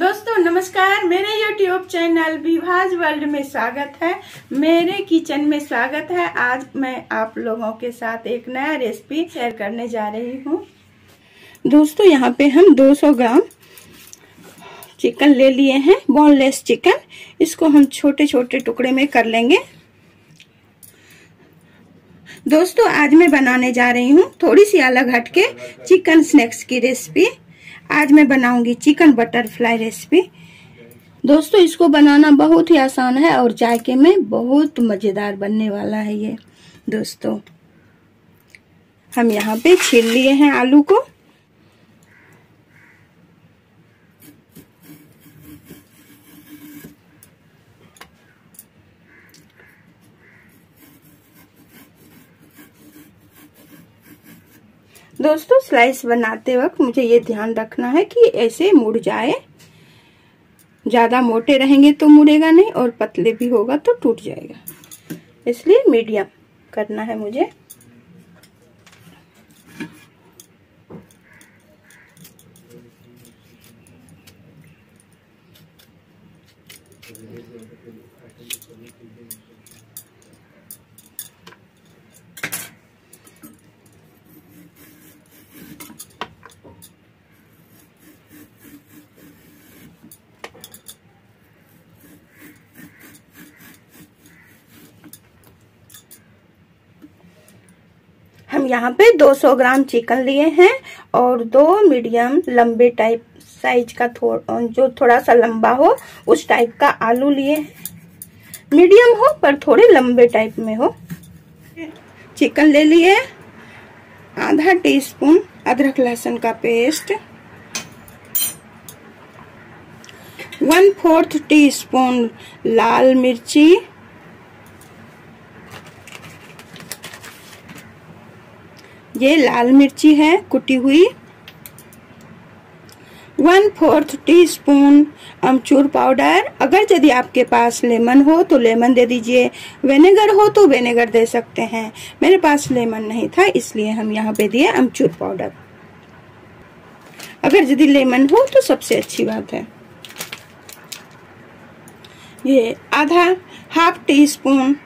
दोस्तों, नमस्कार। मेरे YouTube चैनल विभाज वर्ल्ड में स्वागत है। मेरे किचन में स्वागत है। आज मैं आप लोगों के साथ एक नया रेसिपी शेयर करने जा रही हूँ। दोस्तों, यहाँ पे हम 200 ग्राम चिकन ले लिए हैं बोनलेस चिकन इसको हम छोटे छोटे टुकड़े में कर लेंगे। दोस्तों, आज मैं बनाने जा रही हूँ थोड़ी सी अलग हटके चिकन स्नैक्स की रेसिपी आज मैं बनाऊँगी चिकन बटरफ्लाई रेसिपी। दोस्तों, इसको बनाना बहुत ही आसान है और जायके में बहुत मज़ेदार बनने वाला है ये। दोस्तों, हम यहाँ पे छील लिए हैं आलू को। दोस्तों स्लाइस बनाते वक्त मुझे ये ध्यान रखना है कि ऐसे मुड़ जाए। ज़्यादा मोटे रहेंगे तो मुड़ेगा नहीं और पतले भी होगा तो टूट जाएगा। इसलिए मीडियम करना है मुझे। हम यहाँ पे 200 ग्राम चिकन लिए हैं और दो मीडियम लंबे टाइप साइज़ का थो, जो थोड़ा सा लंबा हो उस टाइप का आलू लिए मीडियम हो पर थोड़े लंबे टाइप में हो। चिकन ले लिए। आधा टीस्पून अदरक लहसुन का paste. One fourth teaspoon लाल मिर्ची। ये लाल मिर्ची है, कुटी हुई। वन फोर्थ टी स्पून अमचूर पाउडर। अगर यदि आपके पास लेमन हो तो लेमन दे दीजिए। विनेगर हो तो विनेगर दे सकते हैं। मेरे पास लेमन नहीं था, इसलिए हम यहाँ पे दिए अमचूर पाउडर। अगर यदि लेमन हो तो सबसे अच्छी बात है। ये आधा हाफ़ टी स्पून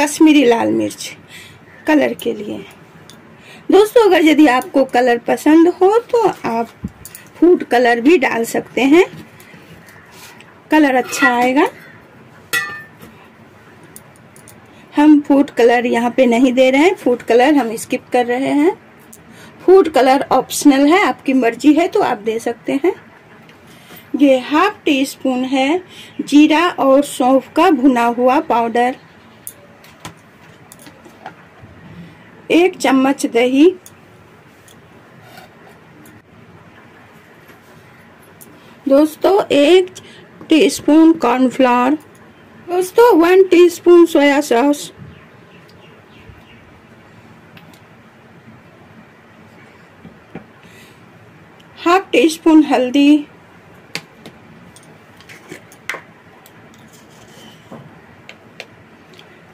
कश्मीरी लाल मिर्च कलर के लिए। दोस्तों, अगर यदि आपको कलर पसंद हो तो आप फ़ूड कलर भी डाल सकते हैं। कलर अच्छा आएगा। हम फ़ूड कलर यहाँ पे नहीं दे रहे हैं। फ़ूड कलर हम स्किप कर रहे हैं। फ़ूड कलर ऑप्शनल है। आपकी मर्ज़ी है तो आप दे सकते हैं। ये हाफ़ टी स्पून है। जीरा और सौंफ का भुना हुआ पाउडर। एक चम्मच दही। दोस्तों, एक टीस्पून कॉर्नफ्लावर। दोस्तों, one teaspoon soya sauce. Half teaspoon हल्दी।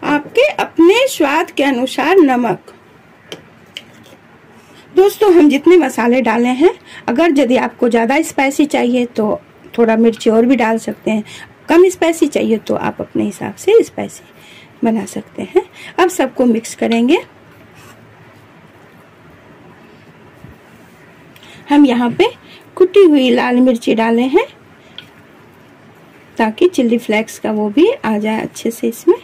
आपके अपने स्वाद के अनुसार नमक। दोस्तों, हम जितने मसाले डाले हैं, अगर यदि आपको ज़्यादा स्पाइसी चाहिए तो थोड़ा मिर्ची और भी डाल सकते हैं। कम स्पाइसी चाहिए तो आप अपने हिसाब से स्पाइसी बना सकते हैं। अब सबको मिक्स करेंगे। हम यहाँ पे कुटी हुई लाल मिर्ची डाले हैं, ताकि चिल्ली फ्लेक्स का वो भी आ जाए अच्छे से इसमें।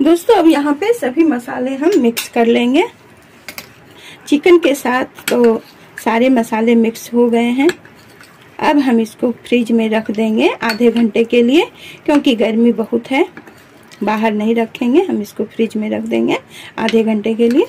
दोस्तों, अब यहाँ पे सभी मसाले हम मिक्स कर लेंगे। चिकन के साथ तो सारे मसाले मिक्स हो गए हैं। अब हम इसको फ्रिज में रख देंगे आधे घंटे के लिए, क्योंकि गर्मी बहुत है। बाहर नहीं रखेंगे, हम इसको फ्रिज में रख देंगे आधे घंटे के लिए।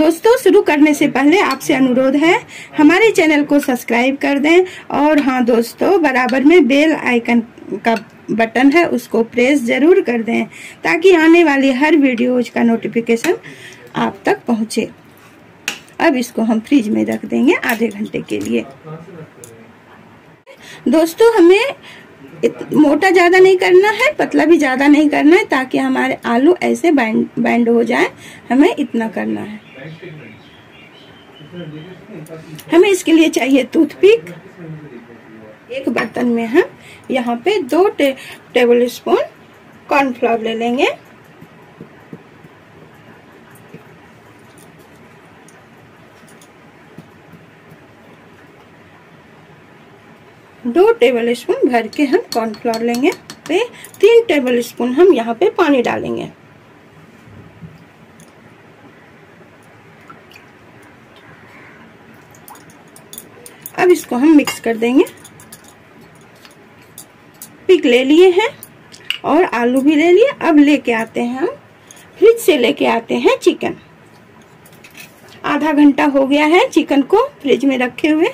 दोस्तों, शुरू करने से पहले आपसे अनुरोध है, हमारे चैनल को सब्सक्राइब कर दें और हाँ दोस्तों, बराबर में बेल आइकन का बटन है, उसको प्रेस ज़रूर कर दें ताकि आने वाली हर वीडियोज़ का नोटिफिकेशन आप तक पहुँचे। अब इसको हम फ्रिज में रख देंगे आधे घंटे के लिए। दोस्तों, हमें मोटा ज़्यादा नहीं करना है, पतला भी ज़्यादा नहीं करना है, ताकि हमारे आलू ऐसे बैंड बैंड हो जाए, हमें इतना करना है। हमें इसके लिए चाहिए टूथपिक। एक बर्तन में हम यहाँ पे दो टे, टेबल स्पून कॉर्नफ्लावर ले लेंगे। दो टेबल स्पून भर के हम कॉर्नफ्लावर लेंगे। पे तीन टेबल स्पून हम यहाँ पे पानी डालेंगे। अब इसको हम मिक्स कर देंगे। पिक ले लिए हैं और आलू भी ले लिए। अब लेके आते हैं हम फ्रिज से लेके आते हैं चिकन आधा घंटा हो गया है चिकन को फ्रिज में रखे हुए।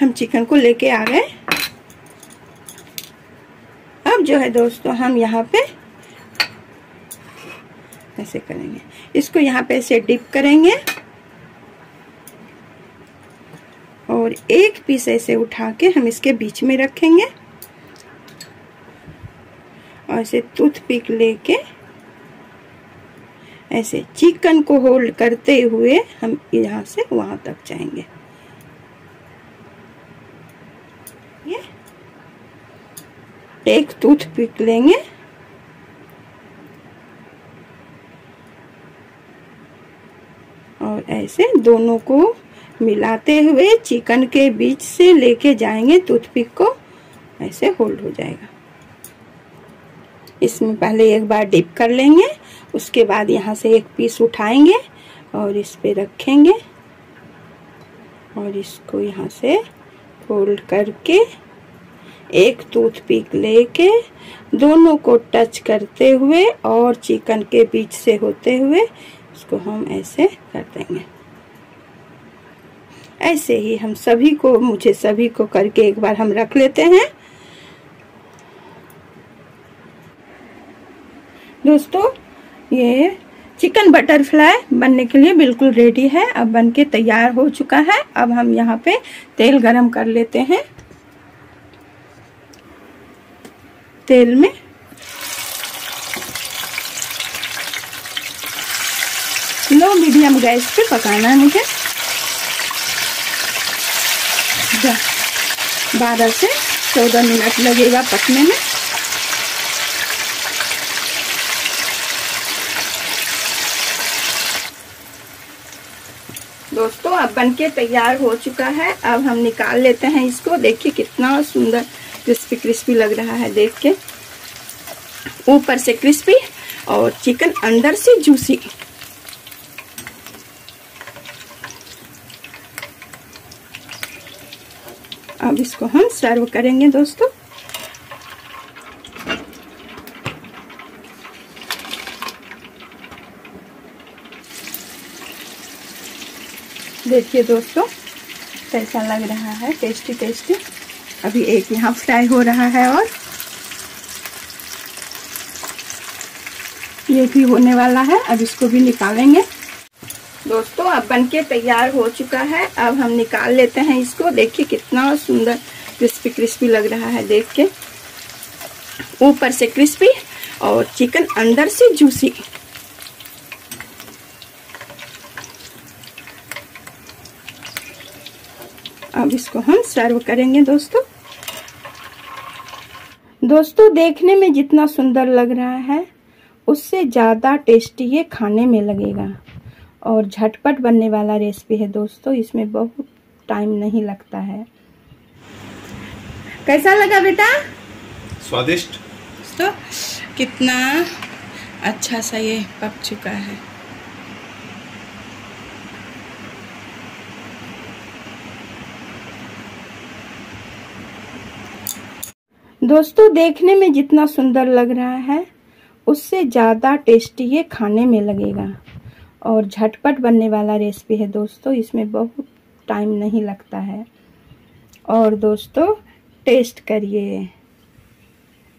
हम चिकन को लेके आ गए। अब जो है दोस्तों, हम यहाँ पे ऐसे करेंगे? इसको यहाँ पे ऐसे डिप करेंगे। और एक पीस ऐसे उठा के हम इसके बीच में रखेंगे। और ऐसे टूथपिक लेके ऐसे चिकन को होल्ड करते हुए हम यहाँ से वहाँ तक जाएँगे। ये एक टूथपिक लेंगे। और ऐसे दोनों को मिलाते हुए चिकन के बीच से लेके जाएँगे टूथपिक को, ऐसे होल्ड हो जाएगा। इसमें पहले एक बार डिप कर लेंगे, उसके बाद यहाँ से एक पीस उठाएँगे और इस पे रखेंगे और इसको यहाँ से फोल्ड करके एक टूथपिक लेके दोनों को टच करते हुए और चिकन के बीच से होते हुए इसको हम ऐसे कर देंगे। ऐसे ही हम सभी को, मुझे सभी को करके एक बार हम रख लेते हैं। दोस्तों, ये चिकन बटरफ्लाई बनने के लिए बिल्कुल रेडी है। अब बन के तैयार हो चुका है। अब हम यहाँ पे तेल गरम कर लेते हैं। तेल में लो मीडियम गैस पे पकाना है मुझे। बारह से चौदह मिनट लगेगा पकने में। दोस्तों, अब बनके तैयार हो चुका है। अब हम निकाल लेते हैं इसको। देखिए कितना सुंदर क्रिस्पी क्रिस्पी लग रहा है देख के। ऊपर से क्रिस्पी और चिकन अंदर से जूसी। अब इसको हम सर्व करेंगे दोस्तों। देखिए दोस्तों, कैसा लग रहा है? टेस्टी टेस्टी अभी एक यहाँ फ्राई हो रहा है और ये भी होने वाला है। अब इसको भी निकालेंगे। दोस्तों अब बनके तैयार हो चुका है। अब हम निकाल लेते हैं इसको। देखिए कितना सुंदर क्रिस्पी क्रिस्पी लग रहा है देख के। ऊपर से क्रिस्पी और चिकन अंदर से जूसी। अब इसको हम सर्व करेंगे दोस्तों। दोस्तों, देखने में जितना सुंदर लग रहा है, उससे ज़्यादा टेस्टी ये खाने में लगेगा। और झटपट बनने वाला रेसिपी है दोस्तों इसमें बहुत टाइम नहीं लगता है। कैसा लगा बेटा? स्वादिष्ट। तो कितना अच्छा सा ये पक चुका है। दोस्तों देखने में जितना सुंदर लग रहा है उससे ज़्यादा टेस्टी ये खाने में लगेगा। और झटपट बनने वाला रेसिपी है दोस्तों, इसमें बहुत टाइम नहीं लगता है। और दोस्तों टेस्ट करिए।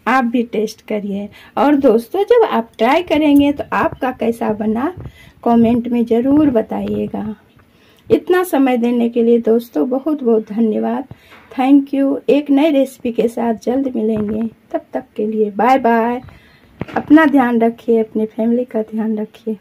आप भी टेस्ट करिए। और दोस्तों, जब आप ट्राई करेंगे तो आपका कैसा बना कमेंट में ज़रूर बताइएगा। इतना समय देने के लिए दोस्तों बहुत बहुत धन्यवाद। थैंक यू एक नई रेसिपी के साथ जल्द मिलेंगे। तब तक के लिए बाय बाय अपना ध्यान रखिए, अपने फैमिली का ध्यान रखिए।